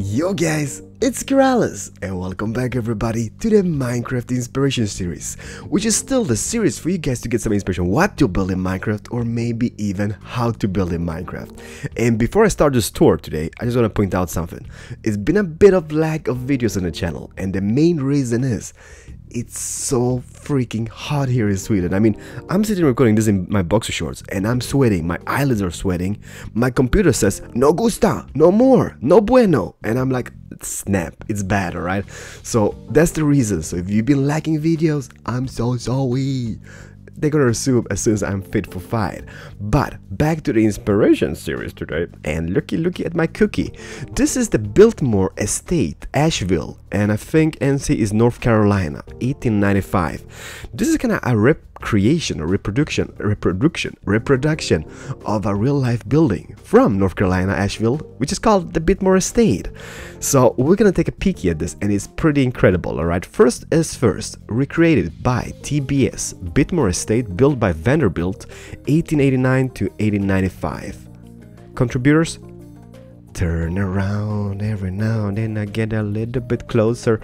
Yo guys, it's Keralis and welcome back everybody to the Minecraft Inspiration Series, which is still the series for you guys to get some inspiration what to build in Minecraft or maybe even how to build in Minecraft. And before I start this tour today, I just want to point out something. It's been a bit of lack of videos on the channel and the main reason is it's so freaking hot here in Sweden. I mean, I'm sitting recording this in my boxer shorts and I'm sweating. My eyelids are sweating. My computer says, no gusta, no more, no bueno. And I'm like, snap, it's bad, alright? So that's the reason. So if you've been lacking videos, I'm so sorry they're gonna assume as soon as I'm fit for fight. But back to the inspiration series today, and looky looky at my cookie. This is the Biltmore Estate, Asheville, and I think NC is North Carolina, 1895. This is kinda a rep creation or reproduction, reproduction, reproduction of a real life building from North Carolina, Asheville, which is called the Bitmore Estate. So we're gonna take a peek at this and it's pretty incredible, alright? First is first, recreated by TBS, Bitmore Estate, built by Vanderbilt, 1889 to 1895. Contributors turn around every now and then I get a little bit closer.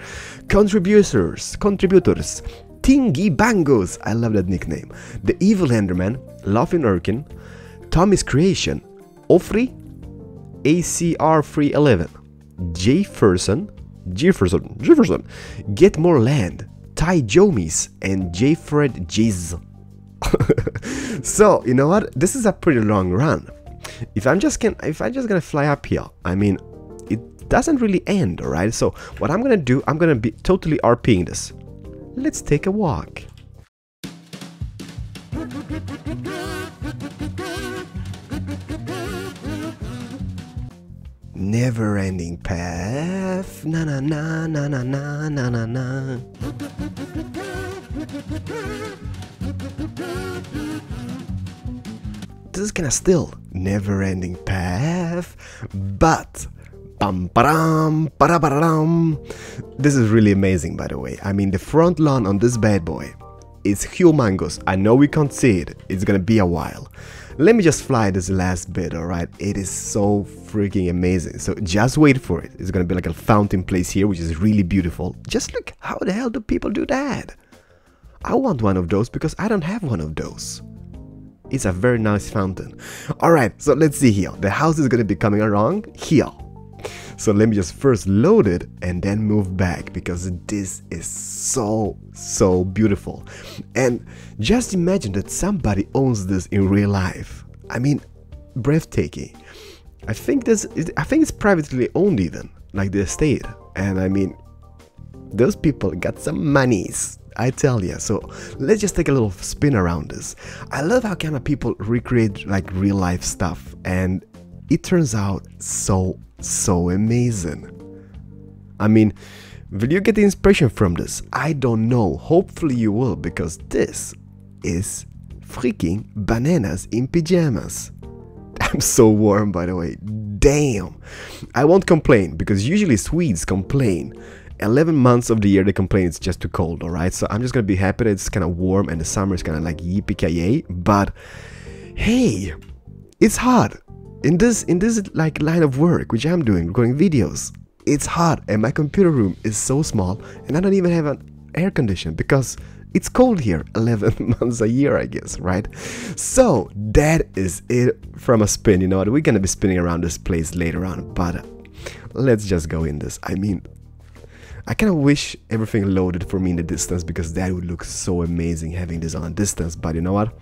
Contributors, contributors, Tingy Bangos, I love that nickname. The Evil Enderman, Laughing Urkin, Tommy's Creation, Offrey, ACR311, Jefferson, Jefferson, Jefferson, Get More Land, Ty Jomis, and J. Fred Jiz. so, you know what? This is a pretty long run. If I'm just can if I'm just gonna fly up here, I mean it doesn't really end, alright? So what I'm gonna do, I'm gonna be totally RPing this. Let's take a walk. Never ending path. Na na na na na na na na na. This is kinda still never ending path, but Bum, ba-dum, ba-da-ba-da-dum. This is really amazing, by the way. I mean, the front lawn on this bad boy is humongous. I know we can't see it. It's gonna be a while. Let me just fly this last bit, alright? It is so freaking amazing. So just wait for it. It's gonna be like a fountain place here, which is really beautiful. Just look, how the hell do people do that? I want one of those because I don't have one of those. It's a very nice fountain. Alright, so let's see here. The house is gonna be coming along here. So let me just first load it and then move back because this is so, so beautiful. And just imagine that somebody owns this in real life. I mean, breathtaking. I think this, I think it's privately owned even, like the estate. And I mean, those people got some monies. I tell you. So let's just take a little spin around this. I love how kind of people recreate like real life stuff and it turns out so so amazing. I mean, will you get inspiration from this? I don't know. Hopefully you will because this is freaking bananas in pajamas. I'm so warm by the way. Damn. I won't complain because usually Swedes complain. 11 months of the year they complain it's just too cold, alright? So I'm just gonna be happy that it's kind of warm and the summer is kind of like yippee ki But hey, it's hot in this in this like line of work which I'm doing recording videos it's hot and my computer room is so small and I don't even have an air condition because it's cold here 11 months a year I guess right? So that is it from a spin you know what? We're gonna be spinning around this place later on but let's just go in this. I mean I kind of wish everything loaded for me in the distance because that would look so amazing having this on distance but you know what?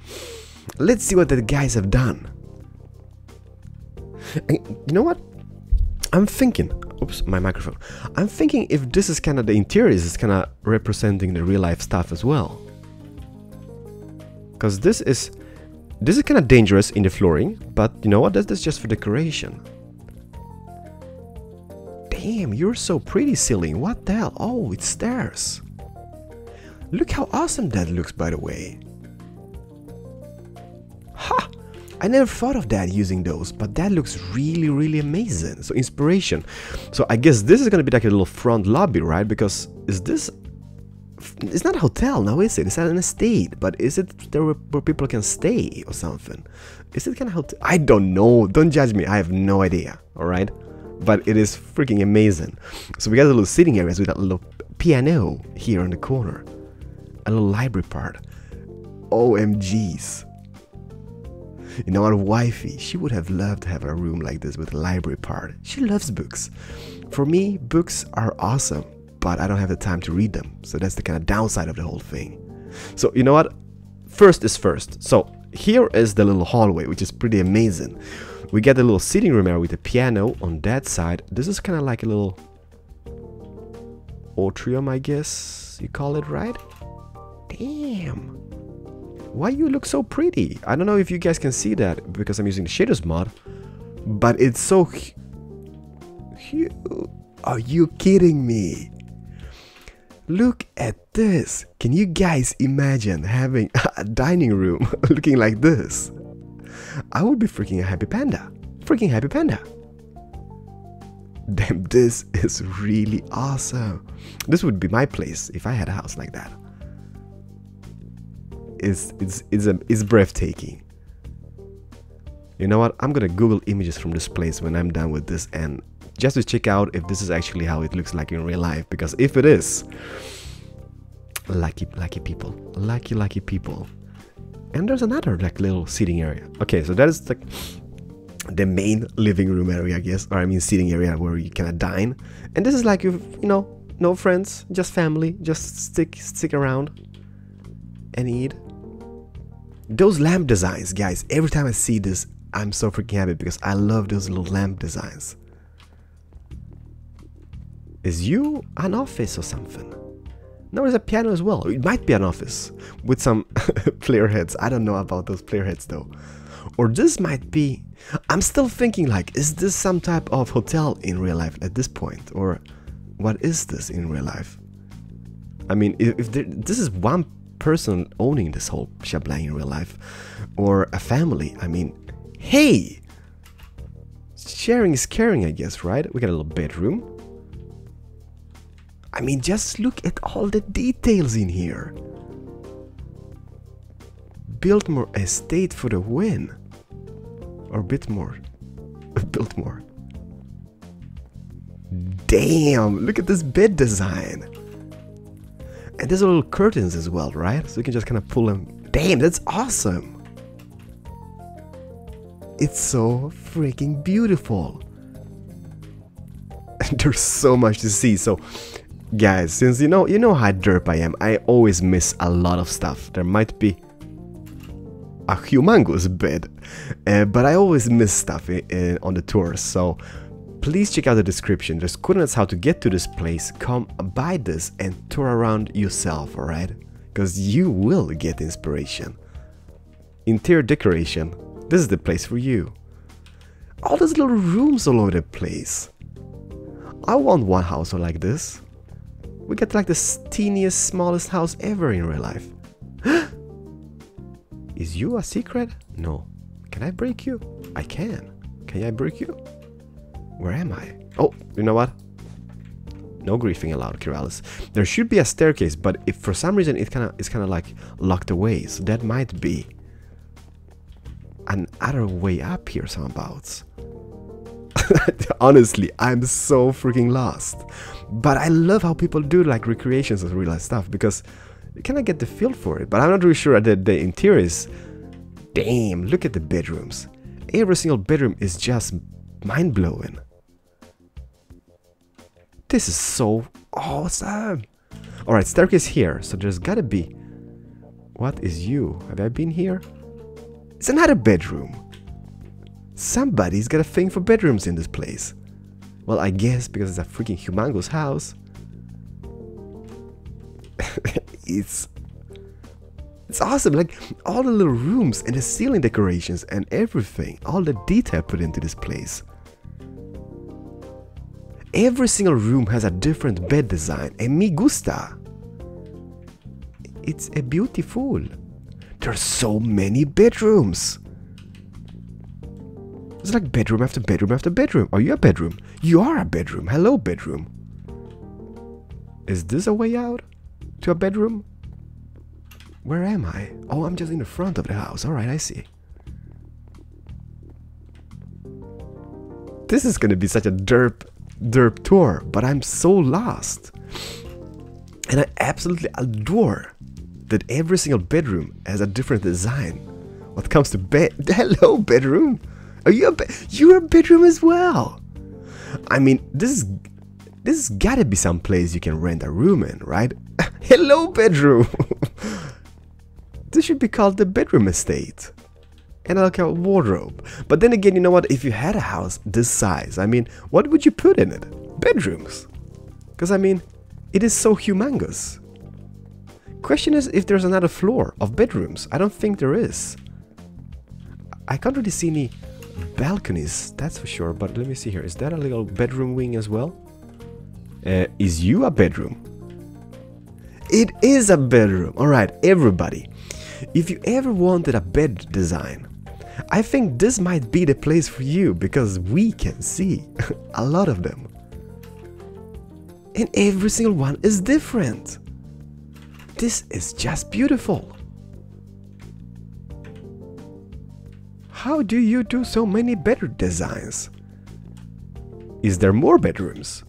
Let's see what the guys have done and you know what? I'm thinking, oops, my microphone. I'm thinking if this is kind of the interiors is kind of representing the real life stuff as well. Because this is, this is kind of dangerous in the flooring, but you know what? That's, that's just for decoration. Damn, you're so pretty, ceiling. What the hell? Oh, it's stairs. Look how awesome that looks, by the way. I never thought of that using those, but that looks really, really amazing. So inspiration. So I guess this is gonna be like a little front lobby, right? Because is this... It's not a hotel now, is it? It's not an estate, but is it there where people can stay or something? Is it kind of hotel? I don't know. Don't judge me. I have no idea, alright? but it is freaking amazing. So we got a little sitting areas with a little piano here in the corner, a little library part. OMGs. You know, our wifey, she would have loved to have a room like this with a library part. She loves books. For me, books are awesome, but I don't have the time to read them. So that's the kind of downside of the whole thing. So, you know what? First is first. So, here is the little hallway, which is pretty amazing. We get a little sitting room area with a piano on that side. This is kind of like a little atrium, I guess you call it, right? Damn. Why you look so pretty? I don't know if you guys can see that because I'm using the shaders mod, but it's so cute. Are you kidding me? Look at this. Can you guys imagine having a dining room looking like this? I would be freaking a happy panda. Freaking happy panda. Damn, this is really awesome. This would be my place if I had a house like that. It's it's it's a um, it's breathtaking. You know what? I'm gonna Google images from this place when I'm done with this and just to check out if this is actually how it looks like in real life. Because if it is, lucky lucky people, lucky lucky people and there's another like little seating area okay so that is like the main living room area i guess or i mean seating area where you can dine and this is like you you know no friends just family just stick stick around and eat those lamp designs guys every time i see this i'm so freaking happy because i love those little lamp designs is you an office or something No, there's a piano as well. It might be an office with some player heads. I don't know about those player heads though. Or this might be... I'm still thinking like, is this some type of hotel in real life at this point? Or what is this in real life? I mean, if, there, this is one person owning this whole shebang in real life, or a family, I mean, hey! Sharing is caring, I guess, right? We got a little bedroom. I mean, just look at all the details in here. Biltmore Estate for the win. Or Bitmore. Biltmore. Damn, look at this bed design. And there's little curtains as well, right? So you can just kind of pull them. Damn, that's awesome. It's so freaking beautiful. There's so much to see. So Guys, since you know you know how derp I am, I always miss a lot of stuff. There might be a humongous bed, uh, but I always miss stuff on the tours, so please check out the description. There's coordinates how to get to this place, come buy this and tour around yourself, alright? Because you will get inspiration. Interior decoration, this is the place for you. All those little rooms all over the place. I want one house like this. We get like the teeniest, smallest house ever in real life. Is you a secret? No. Can I break you? I can. Can I break you? Where am I? Oh, you know what? No griefing allowed, Keralis. There should be a staircase, but if for some reason it kind of it's kind of like locked away, so that might be an other way up here somebouts. Honestly, I'm so freaking lost. But I love how people do like recreations of real life stuff because you kind of get the feel for it. But I'm not really sure that the interior is. Damn, look at the bedrooms. Every single bedroom is just mind blowing. This is so awesome. Alright, staircase here, so there's gotta be. What is you? Have I been here? It's another bedroom. Somebody's got a thing for bedrooms in this place. Well, I guess because it's a freaking humongous house. it's it's awesome. Like all the little rooms and the ceiling decorations and everything, all the detail put into this place. Every single room has a different bed design and me gusta. It's a beautiful. There's so many bedrooms. It's like bedroom after bedroom after bedroom. Are you a bedroom? You are a bedroom. Hello, bedroom. Is this a way out to a bedroom? Where am I? Oh, I'm just in the front of the house. Alright, I see. this is gonna be such a derp derp tour, but I'm so lost. And I absolutely adore that every single bedroom has a different design. What comes to bed, hello bedroom. Are you a be you're a bedroom as well? I mean, this is this has gotta be some place you can rent a room in, right? hello bedroom. this should be called the bedroom estate and like a wardrobe. But then again, you know what? If you had a house this size, I mean, what would you put in it? Bedrooms. Because I mean, it is so humongous. Question is if there's another floor of bedrooms. I don't think there is. I can't really see any balconies, that's for sure. But let me see here. Is that a little bedroom wing as well? Uh, is you a bedroom? It is a bedroom. All right, everybody. If you ever wanted a bed design, I think this might be the place for you because we can see a lot of them. And every single one is different. This is just beautiful. How do you do so many better designs? Is there more bedrooms?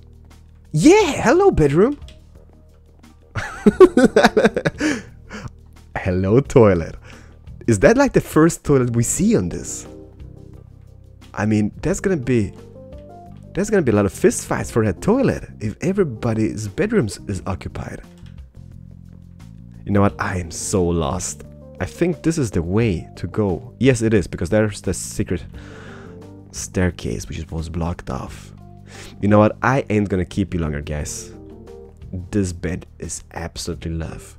Yeah, hello bedroom. hello toilet. Is that like the first toilet we see on this? I mean, that's gonna be... There's gonna be a lot of fist fights for that toilet if everybody's bedrooms is occupied. You know what? I am so lost. I think this is the way to go. Yes, it is, because there's the secret staircase, which was blocked off. You know what? I ain't gonna keep you longer, guys. This bed is absolutely love.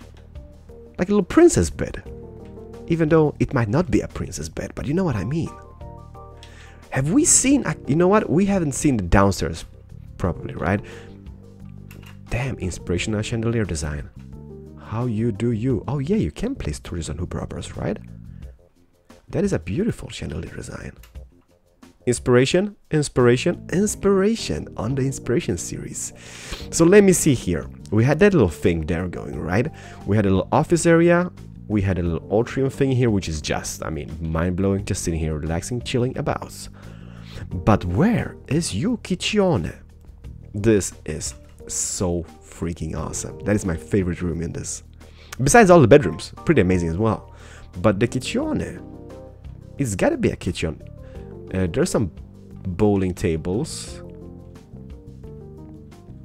Like a little princess bed. Even though it might not be a princess bed, but you know what I mean. Have we seen, you know what, we haven't seen the downstairs probably, right? Damn, inspirational chandelier design. How you do you? Oh yeah, you can place tourists on hoop right? That is a beautiful chandelier design. Inspiration, inspiration, inspiration on the inspiration series. So let me see here. We had that little thing there going, right? We had a little office area, we had a little atrium thing here, which is just, I mean, mind-blowing, just sitting here, relaxing, chilling about. But where is Yukichione? This is so freaking awesome. That is my favorite room in this. Besides all the bedrooms, pretty amazing as well. But the kitchen, it's gotta be a kitchen. Uh, there's some bowling tables.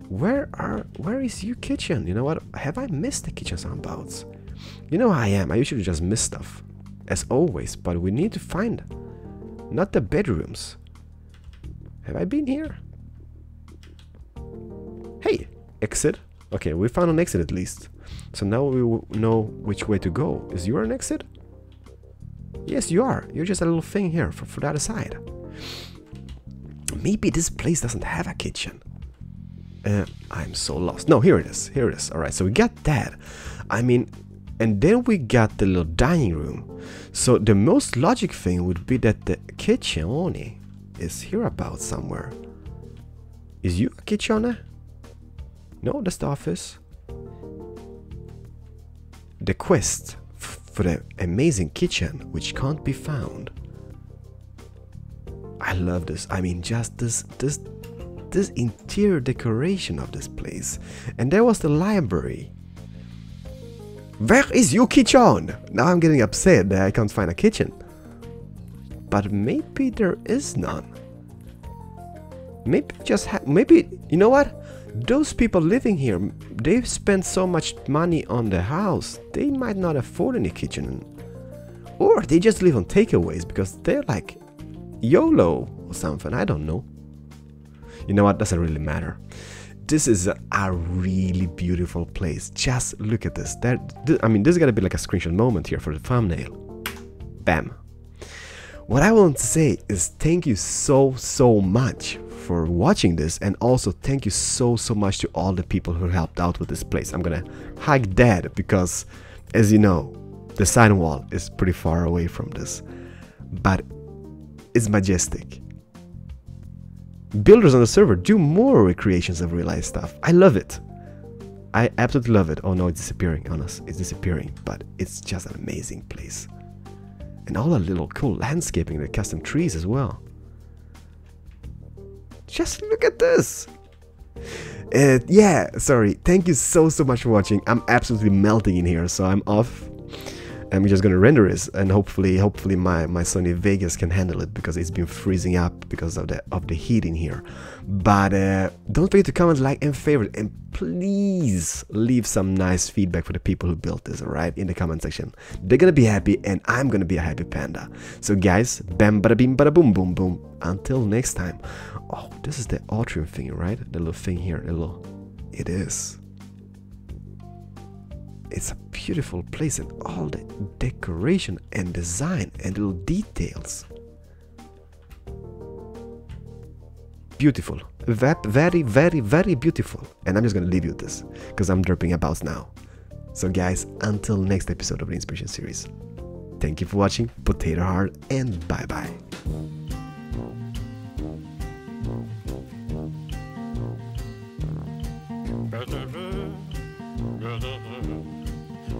Where are, where is your kitchen? You know what, have I missed the kitchen soundbouts? You know how I am, I usually just miss stuff. As always, but we need to find not the bedrooms. Have I been here? Hey, exit. Okay, we found an exit at least. So now we know which way to go. Is you an exit? Yes, you are. You're just a little thing here for, for the other side. Maybe this place doesn't have a kitchen. Uh, I'm so lost. No, here it is. Here it is. All right, so we got that. I mean, and then we got the little dining room. So the most logic thing would be that the kitchen only is here about somewhere. Is you a kitchen? No, that's the office. The quest for the amazing kitchen which can't be found. I love this. I mean, just this this this interior decoration of this place. And there was the library. Where is your kitchen? Now I'm getting upset that I can't find a kitchen. But maybe there is none. Maybe just maybe you know what? Those people living here, they've spent so much money on the house, they might not afford any kitchen. Or they just live on takeaways because they're like YOLO or something, I don't know. You know what, doesn't really matter this is a really beautiful place. Just look at this. That I mean, this is gonna be like a screenshot moment here for the thumbnail. Bam. What I want to say is thank you so, so much for watching this and also thank you so, so much to all the people who helped out with this place. I'm gonna hug dad because, as you know, the sign wall is pretty far away from this, but it's majestic builders on the server do more recreations of real life stuff. I love it. I absolutely love it. Oh no, it's disappearing on us. It's disappearing, but it's just an amazing place. And all the little cool landscaping, the custom trees as well. Just look at this. Uh, yeah, sorry. Thank you so, so much for watching. I'm absolutely melting in here, so I'm off. I'm just gonna render this, and hopefully, hopefully my, my Sony Vegas can handle it because it's been freezing up because of the of the heat in here. But uh, don't forget to comment, like, and favorite, and please leave some nice feedback for the people who built this, alright, in the comment section. They're gonna be happy, and I'm gonna be a happy panda. So guys, bam bada bim bada boom boom boom. Until next time. Oh, this is the atrium thing, right? The little thing here, little. It is. It's a beautiful place and all the decoration and design and little details. Beautiful. Very, very, very beautiful. And I'm just gonna leave you with this because I'm dripping about now. So, guys, until next episode of the Inspiration Series, thank you for watching, Potato Heart, and bye bye.